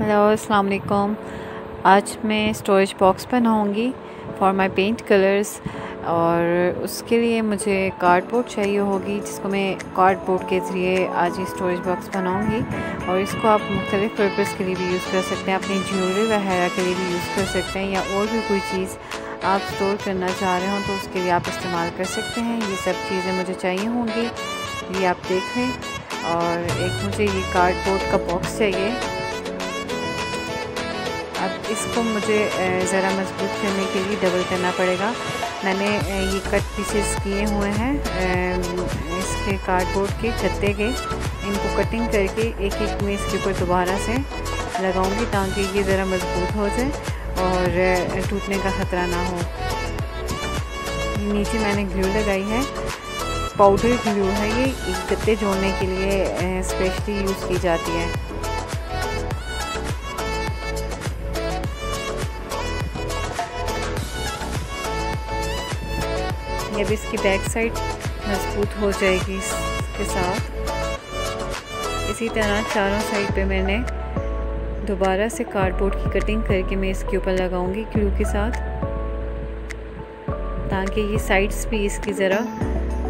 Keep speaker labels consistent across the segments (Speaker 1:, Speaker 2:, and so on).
Speaker 1: Hello अस्सलाम वालेकुम आज मैं स्टोरेज बॉक्स बनाऊँगी फॉर माय पेंट कलर्स और उसके लिए मुझे कार्डबोर्ड चाहिए होगी, जिसको मैं कार्डबोर्ड के ज़रिए आज ये स्टोरेज बॉक्स बनाऊँगी और इसको आप मुख्तलिफ़ पर्पज़ के लिए भी यूज़ कर सकते हैं, अपनी ज्वेलरी वगैरह के लिए भी यूज़ कर सकते हैं या और भी कोई चीज़ आप स्टोर करना चाह रहे हो तो उसके लिए आप इस्तेमाल कर सकते हैं। ये सब चीज़ें मुझे चाहिए होंगी, ये आप देख और एक मुझे ये कार्डबोर्ड का बॉक्स चाहिए। अब इसको मुझे ज़रा मज़बूत करने के लिए डबल करना पड़ेगा। मैंने ये कट पीसेस किए हुए हैं इसके कार्डबोर्ड के गत्ते के। इनको कटिंग करके एक एक में इसके ऊपर दोबारा से लगाऊँगी ताकि ये ज़रा मज़बूत हो जाए और टूटने का ख़तरा ना हो। नीचे मैंने ग्लू लगाई है। पाउडर ग्लू है ये गत्ते जोड़ने के लिए स्पेशली यूज़ की जाती है। अब इसकी बैक साइड। मज़बूत हो जाएगी इसके साथ। इसी तरह चारों साइड पे मैंने दोबारा से कार्डबोर्ड की कटिंग करके मैं इसके ऊपर लगाऊँगी क्लू के साथ। ताकि ये साइड्स भी इसकी ज़रा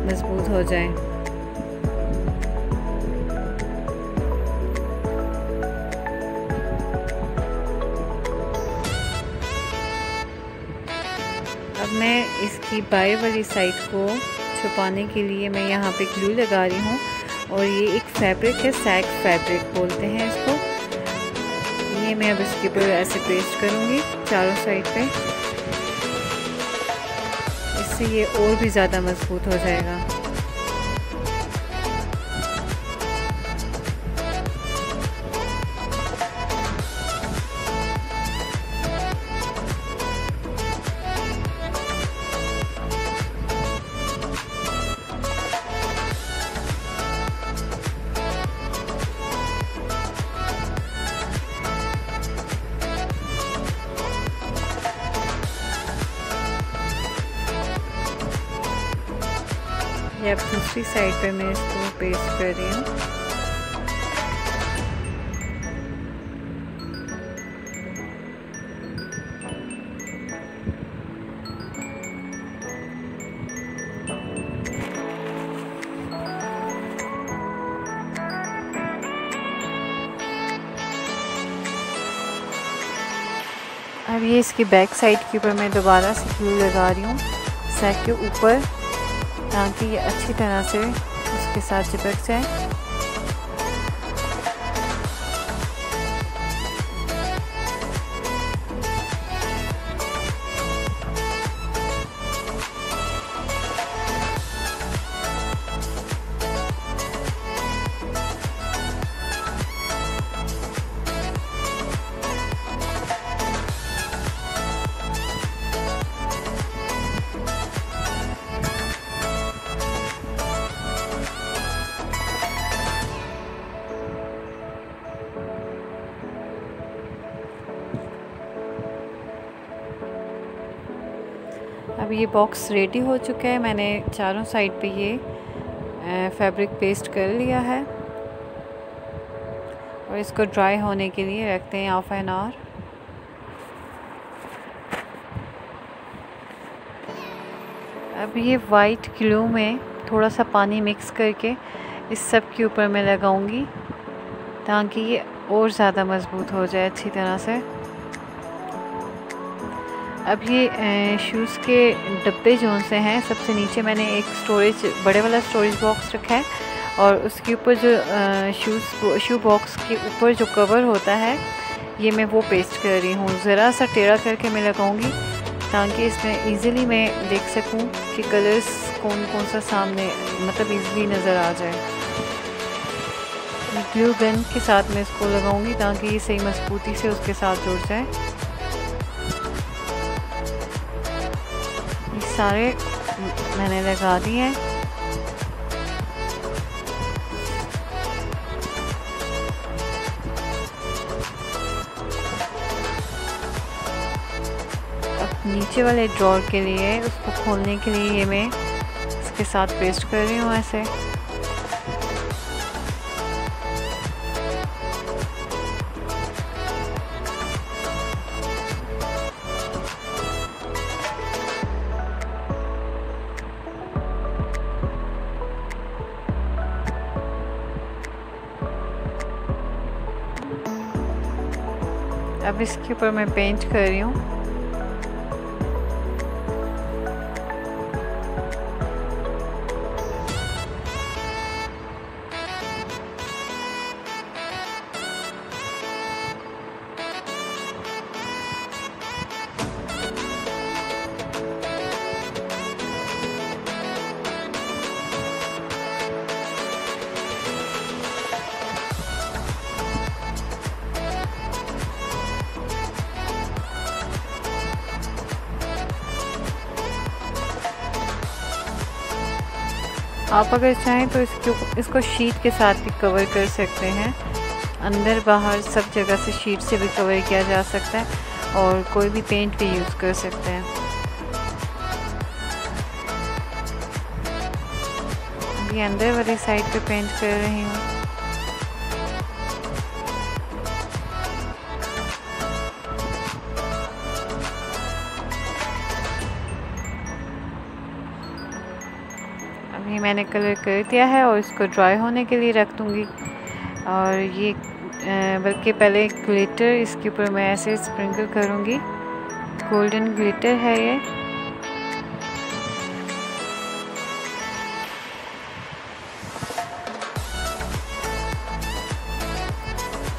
Speaker 1: मज़बूत हो जाए। अब मैं इसकी बाएँ वाली साइड को छुपाने के लिए मैं यहाँ पे ग्लू लगा रही हूँ और ये एक फैब्रिक है सैक फैब्रिक बोलते हैं इसको। ये मैं अब इसके ऊपर ऐसे पेस्ट करूँगी चारों साइड पे। इससे ये और भी ज़्यादा मज़बूत हो जाएगा। ये अब दूसरी साइड पे मैं इसको पेस्ट कर रही हूँ। अब ये इसकी बैक साइड के ऊपर मैं दोबारा से ग्लू लगा रही हूँ। सैक के ऊपर। ताकि ये अच्छी तरह से उसके साथ चिपक जाए। अब ये बॉक्स रेडी हो चुका है। मैंने चारों साइड पे ये फैब्रिक पेस्ट कर लिया है। और इसको ड्राई होने के लिए रखते हैं हाफ़ एन आवर अब ये वाइट ग्लू में थोड़ा सा पानी मिक्स करके इस सब के ऊपर मैं लगाऊँगी, ताकि ये और ज़्यादा मज़बूत हो जाए अच्छी तरह से। अब ये शूज़ के डब्बे जो से हैं, सबसे नीचे मैंने एक स्टोरेज बड़े वाला स्टोरेज बॉक्स रखा है और उसके ऊपर जो शूज़ शू बॉक्स के ऊपर जो कवर होता है, ये मैं वो पेस्ट कर रही हूँ। ज़रा सा टेढ़ा करके मैं लगाऊँगी ताकि इसमें इजीली मैं देख सकूँ कि कलर्स कौन कौन सा सामने मतलब इजीली नज़र आ जाए। ग्लू गन के साथ मैं इसको लगाऊँगी ताकि ये सही मजबूती से उसके साथ जुड़ जाए। सारे मैंने लगा दिए नीचे वाले ड्रॉर के लिए, उसको खोलने के लिए ये मैं इसके साथ पेस्ट कर रही हूँ ऐसे। इसके ऊपर मैं पेंट कर रही हूँ। आप अगर चाहें तो इसको इसको शीट के साथ भी कवर कर सकते हैं। अंदर बाहर सब जगह से शीट से भी कवर किया जा सकता है और कोई भी पेंट भी यूज़ कर सकते हैं। अभी अंदर वाली साइड पे पेंट कर रही हूँ। अभी मैंने कलर कर दिया है और इसको ड्राई होने के लिए रख दूँगी। और ये बल्कि पहले ग्लिटर, इसके ऊपर मैं ऐसे स्प्रिंकल करूँगी। गोल्डन ग्लिटर है ये।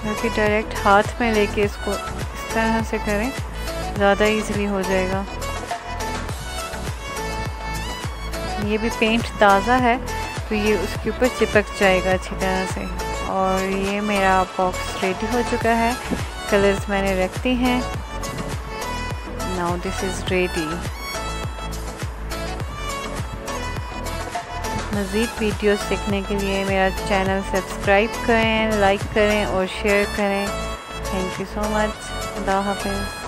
Speaker 1: बल्कि डायरेक्ट हाथ में लेके इसको इस तरह से करें, ज़्यादा इजीली हो जाएगा। ये भी पेंट ताज़ा है तो ये उसके ऊपर चिपक जाएगा अच्छी तरह से। और ये मेरा बॉक्स रेडी हो चुका है। कलर्स मैंने रख दी हैं। नाउ दिस इज़ रेडी मज़ीद वीडियोस देखने के लिए मेरा चैनल सब्सक्राइब करें लाइक करें और शेयर करें। थैंक यू सो मच खुदा हाफिज़।